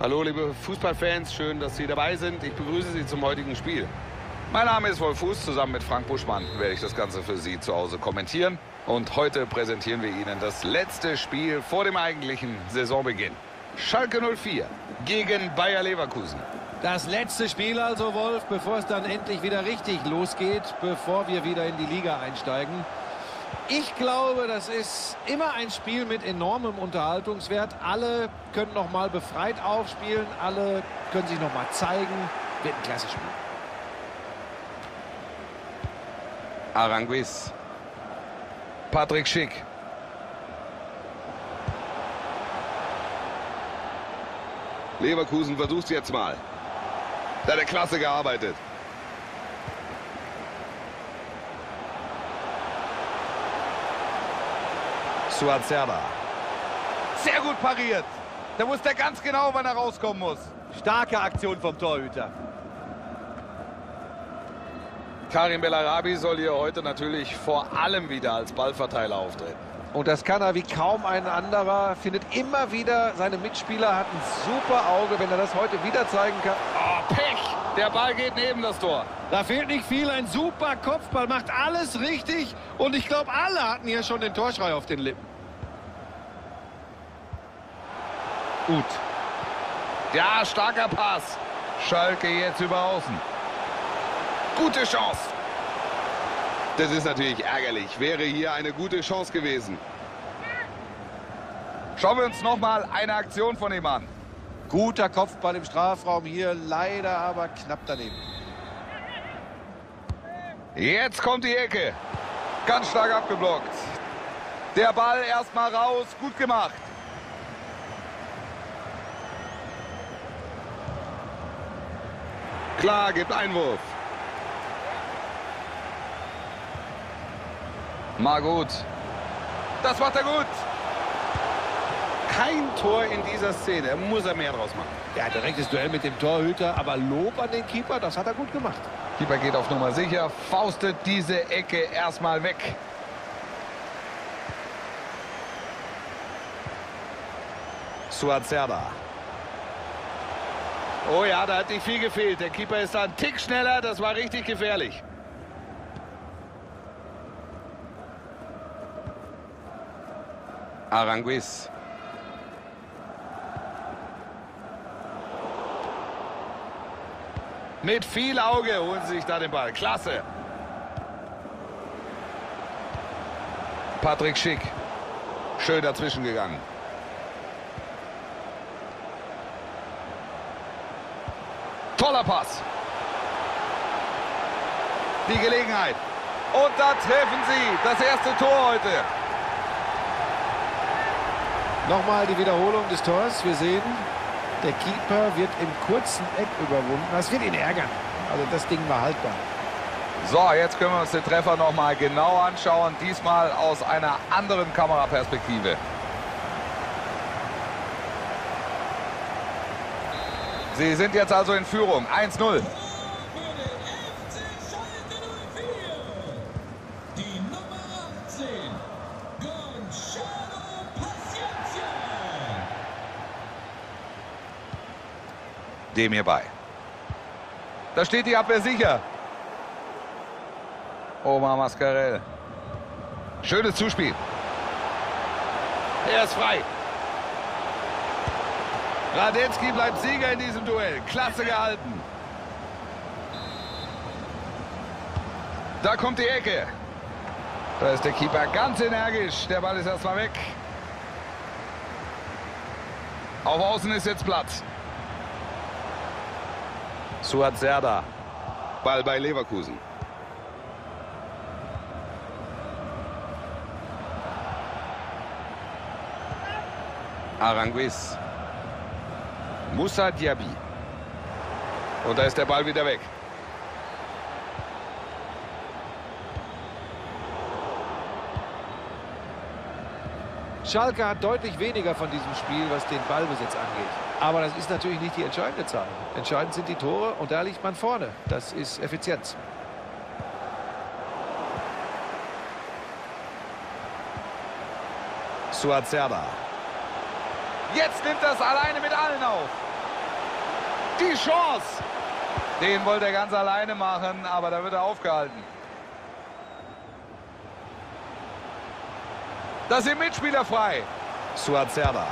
Hallo liebe Fußballfans, schön, dass Sie dabei sind. Ich begrüße Sie zum heutigen Spiel. Mein Name ist Wolf Fuß, zusammen mit Frank Buschmann werde ich das Ganze für Sie zu Hause kommentieren. Und heute präsentieren wir Ihnen das letzte Spiel vor dem eigentlichen Saisonbeginn. Schalke 04 gegen Bayer Leverkusen. Das letzte Spiel also, Wolf, bevor es dann endlich wieder richtig losgeht, bevor wir wieder in die Liga einsteigen. Ich glaube, das ist immer ein Spiel mit enormem Unterhaltungswert. Alle können noch mal befreit aufspielen, alle können sich noch mal zeigen. Wird ein klasse Spiel. Aranguiz. Patrick Schick. Leverkusen versucht jetzt mal. Da hat er klasse gearbeitet. Suazerda. Sehr gut pariert. Da wusste er ganz genau, wann er rauskommen muss. Starke Aktion vom Torhüter. Karim Bellarabi soll hier heute natürlich vor allem wieder als Ballverteiler auftreten. Und das kann er wie kaum ein anderer. Findet immer wieder seine Mitspieler, hat ein super Auge, wenn er das heute wieder zeigen kann. Oh, Pech! Der Ball geht neben das Tor. Da fehlt nicht viel, ein super Kopfball, macht alles richtig. Und ich glaube, alle hatten hier schon den Torschrei auf den Lippen. Gut. Ja, starker Pass. Schalke jetzt über außen. Gute Chance. Das ist natürlich ärgerlich. Wäre hier eine gute Chance gewesen. Schauen wir uns noch mal eine Aktion von ihm an. Guter Kopfball im Strafraum hier, leider aber knapp daneben. Jetzt kommt die Ecke. Ganz stark abgeblockt. Der Ball erstmal raus, gut gemacht. Klar, gibt Einwurf. Mal gut. Das macht er gut. Kein Tor in dieser Szene. Muss er mehr draus machen. Ja, direktes Duell mit dem Torhüter, aber Lob an den Keeper, das hat er gut gemacht. Keeper geht auf Nummer sicher, faustet diese Ecke erstmal weg. Suazerda. Oh ja, da hat nicht viel gefehlt. Der Keeper ist da ein Tick schneller, das war richtig gefährlich. Aranguiz. Mit viel Auge holen sie sich da den Ball. Klasse. Patrick Schick. Schön dazwischen gegangen. Toller Pass. Die Gelegenheit. Und da treffen sie das erste Tor heute. Nochmal die Wiederholung des Tors. Wir sehen, der Keeper wird im kurzen Eck überwunden. Das wird ihn ärgern. Also das Ding war haltbar. So, jetzt können wir uns den Treffer noch mal genau anschauen. Diesmal aus einer anderen Kameraperspektive. Sie sind jetzt also in Führung. 1-0. Dem hierbei. Da steht die Abwehr sicher. Omar Mascarell. Schönes Zuspiel. Er ist frei. Radetzky bleibt Sieger in diesem Duell. Klasse gehalten. Da kommt die Ecke. Da ist der Keeper ganz energisch. Der Ball ist erstmal weg. Auf Außen ist jetzt Platz. Suat Serda. Ball bei Leverkusen. Aranguiz. Moussa Diaby. Und da ist der Ball wieder weg. Schalke hat deutlich weniger von diesem Spiel, was den Ballbesitz angeht. Aber das ist natürlich nicht die entscheidende Zahl. Entscheidend sind die Tore und da liegt man vorne. Das ist Effizienz. Suazerda. Jetzt nimmt das alleine mit allen auf. Die Chance. Den wollte er ganz alleine machen, aber da wird er aufgehalten. Da sind Mitspieler frei. Suazerda.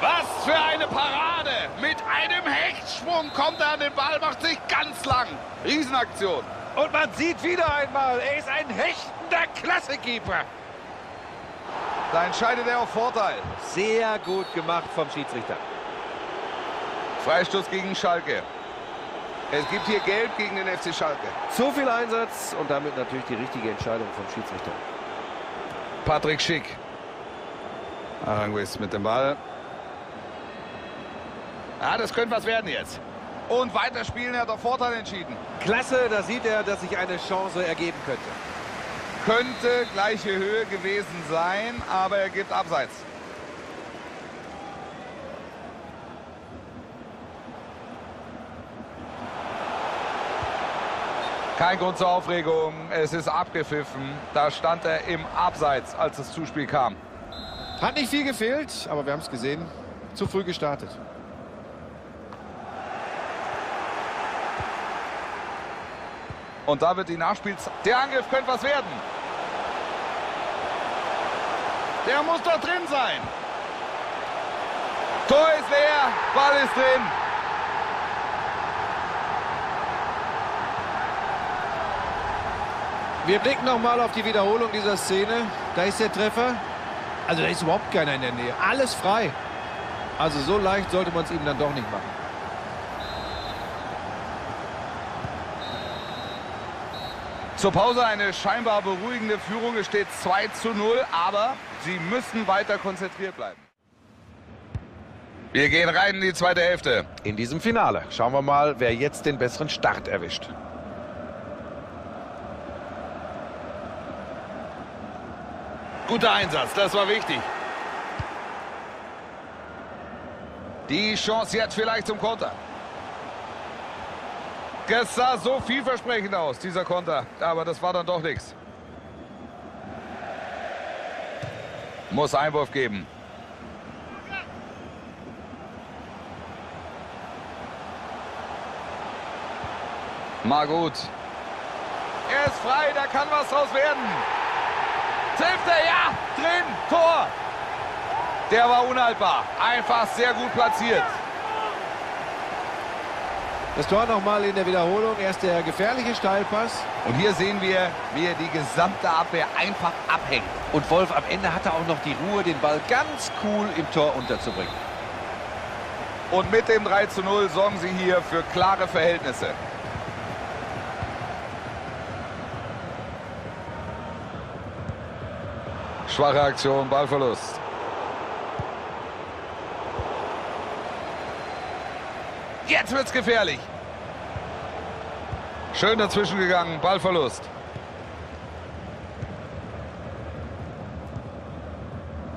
Was für eine Parade! Mit einem Hechtsprung kommt er an den Ball, macht sich ganz lang. Riesenaktion. Und man sieht wieder einmal, er ist ein hechtender Klassekeeper. Da entscheidet er auf Vorteil. Sehr gut gemacht vom Schiedsrichter. Freistoß gegen Schalke. Es gibt hier Gelb gegen den FC Schalke. Zu viel Einsatz und damit natürlich die richtige Entscheidung vom Schiedsrichter. Patrick Schick. Aranguiz mit dem Ball. Ja, das könnte was werden jetzt. Und weiterspielen, er hat auf Vorteil entschieden. Klasse, da sieht er, dass sich eine Chance ergeben könnte. Könnte gleiche Höhe gewesen sein, aber er gibt Abseits. Kein Grund zur Aufregung, es ist abgepfiffen. Da stand er im Abseits, als das Zuspiel kam. Hat nicht viel gefehlt, aber wir haben es gesehen. Zu früh gestartet. Und da wird die Nachspielzeit. Der Angriff könnte was werden. Der muss doch drin sein. Tor ist leer, Ball ist drin. Wir blicken noch mal auf die Wiederholung dieser Szene. Da ist der Treffer. Also da ist überhaupt keiner in der Nähe. Alles frei. Also so leicht sollte man es ihm dann doch nicht machen. Zur Pause eine scheinbar beruhigende Führung. Es steht 2 zu 0, aber sie müssen weiter konzentriert bleiben. Wir gehen rein in die zweite Hälfte. In diesem Finale schauen wir mal, wer jetzt den besseren Start erwischt. Guter Einsatz, das war wichtig. Die Chance jetzt vielleicht zum Konter. Es sah so vielversprechend aus, dieser Konter. Aber das war dann doch nichts. Muss Einwurf geben. Mal gut. Er ist frei, da kann was draus werden. Trifft er, ja, drin, Tor. Der war unhaltbar. Einfach sehr gut platziert. Das Tor nochmal in der Wiederholung. Erst der gefährliche Steilpass. Und hier sehen wir, wie er die gesamte Abwehr einfach abhängt. Und Wolf am Ende hatte auch noch die Ruhe, den Ball ganz cool im Tor unterzubringen. Und mit dem 3 zu 0 sorgen sie hier für klare Verhältnisse. Schwache Aktion, Ballverlust. Jetzt wird's gefährlich. Schön dazwischen gegangen, Ballverlust.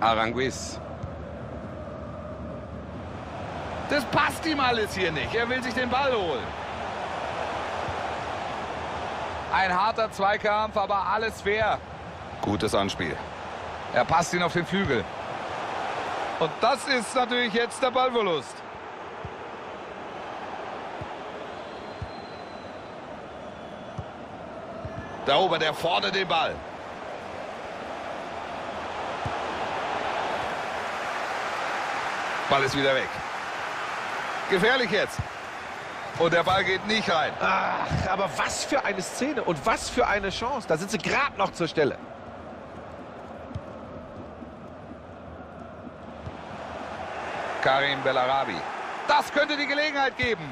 Aranguiz. Das passt ihm alles hier nicht. Er will sich den Ball holen. Ein harter Zweikampf, aber alles fair. Gutes Anspiel. Er passt ihn auf den Flügel. Und das ist natürlich jetzt der Ballverlust. Da oben, der vorne den Ball. Ball ist wieder weg. Gefährlich jetzt. Und der Ball geht nicht rein. Ach, aber was für eine Szene und was für eine Chance. Da sind sie gerade noch zur Stelle. Karim Bellarabi. Das könnte die Gelegenheit geben.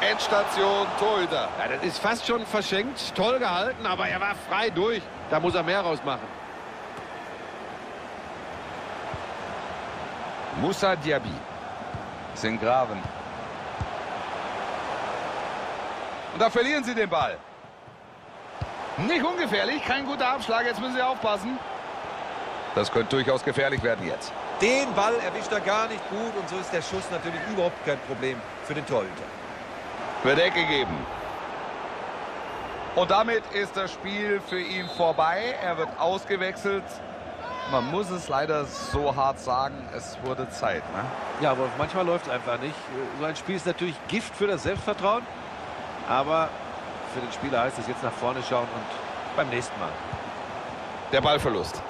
Endstation Torhüter. Ja, das ist fast schon verschenkt. Toll gehalten, aber er war frei durch. Da muss er mehr rausmachen. Moussa Diaby. Sind Graven. Und da verlieren sie den Ball. Nicht ungefährlich, kein guter Abschlag. Jetzt müssen sie aufpassen. Das könnte durchaus gefährlich werden jetzt. Den Ball erwischt er gar nicht gut und so ist der Schuss natürlich überhaupt kein Problem für den Torhüter. Wird Ecke geben. Und damit ist das Spiel für ihn vorbei. Er wird ausgewechselt. man muss es leider so hart sagen, es wurde Zeit. Ne? Ja, aber manchmal läuft es einfach nicht. So ein Spiel ist natürlich Gift für das Selbstvertrauen. Aber für den Spieler heißt es jetzt nach vorne schauen und beim nächsten Mal. Der Ballverlust.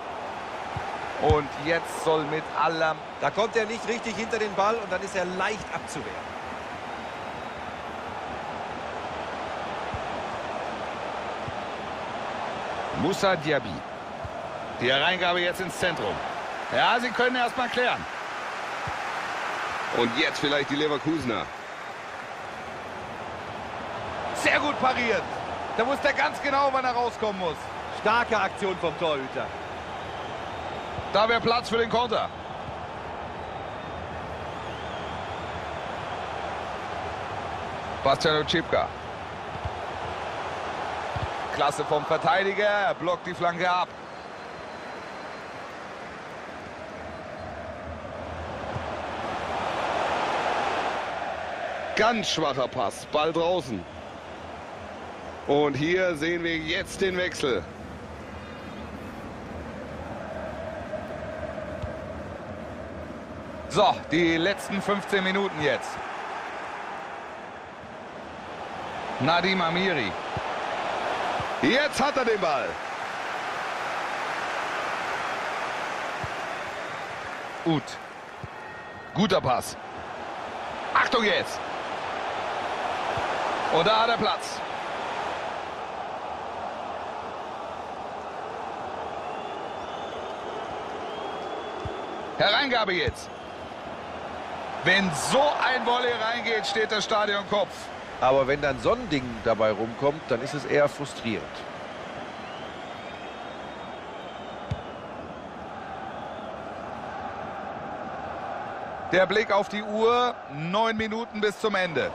Und jetzt soll mit allem... Da kommt er nicht richtig hinter den Ball und dann ist er leicht abzuwehren. Musa Diaby. Die Hereingabe jetzt ins Zentrum. Ja, sie können erst mal klären. Und jetzt vielleicht die Leverkusener. Sehr gut pariert. Da wusste er ganz genau, wann er rauskommen muss. Starke Aktion vom Torhüter. Da wäre Platz für den Konter. Bastiano Cipka. Klasse vom Verteidiger. Er blockt die Flanke ab. Ganz schwacher Pass. Ball draußen. Und hier sehen wir jetzt den Wechsel. So, die letzten 15 Minuten jetzt. Nadim Amiri. Jetzt hat er den Ball. Gut. Guter Pass. Achtung jetzt. Und da hat er Platz. Hereingabe jetzt. Wenn so ein Volley reingeht, steht das Stadion Kopf. Aber wenn dann so ein Ding dabei rumkommt, dann ist es eher frustrierend. Der Blick auf die Uhr, neun Minuten bis zum Ende.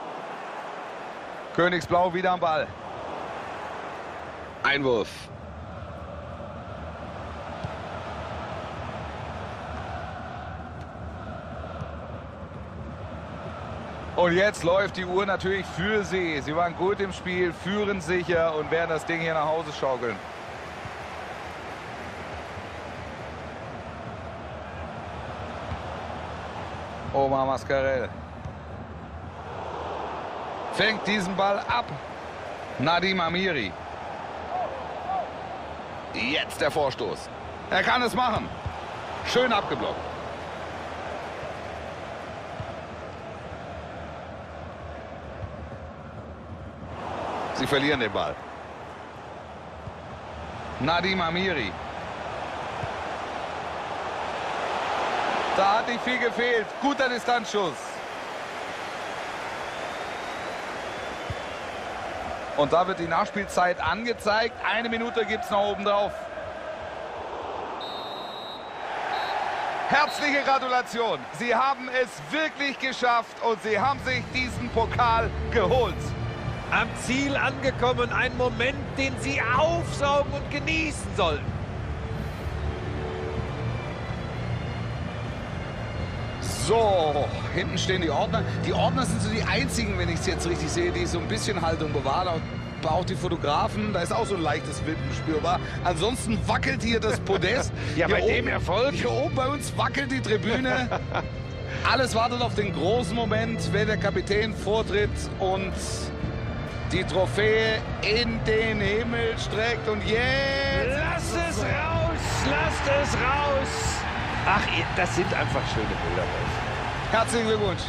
Königsblau wieder am Ball. Einwurf. Und jetzt läuft die Uhr natürlich für sie. Sie waren gut im Spiel, führen sicher und werden das Ding hier nach Hause schaukeln. Omar Mascarell. Fängt diesen Ball ab. Nadim Amiri. Jetzt der Vorstoß. Er kann es machen. Schön abgeblockt. Sie verlieren den Ball. Nadim Amiri. Da hat nicht viel gefehlt. Guter Distanzschuss. Und da wird die Nachspielzeit angezeigt. Eine Minute gibt es noch oben drauf. Herzliche Gratulation. Sie haben es wirklich geschafft und Sie haben sich diesen Pokal geholt. Am Ziel angekommen, ein Moment, den Sie aufsaugen und genießen sollten. So, hinten stehen die Ordner. Die Ordner sind so die einzigen, wenn ich es jetzt richtig sehe, die so ein bisschen Haltung bewahren. Auch die Fotografen, da ist auch so ein leichtes Wippen spürbar. Ansonsten wackelt hier das Podest. ja, hier bei oben, dem Erfolg. Hier oben bei uns wackelt die Tribüne. Alles wartet auf den großen Moment, wenn der Kapitän vortritt und die Trophäe in den Himmel streckt. Und jetzt... Lass es raus! Lasst es raus! Ach, das sind einfach schöne Bilder. Herzlichen Glückwunsch.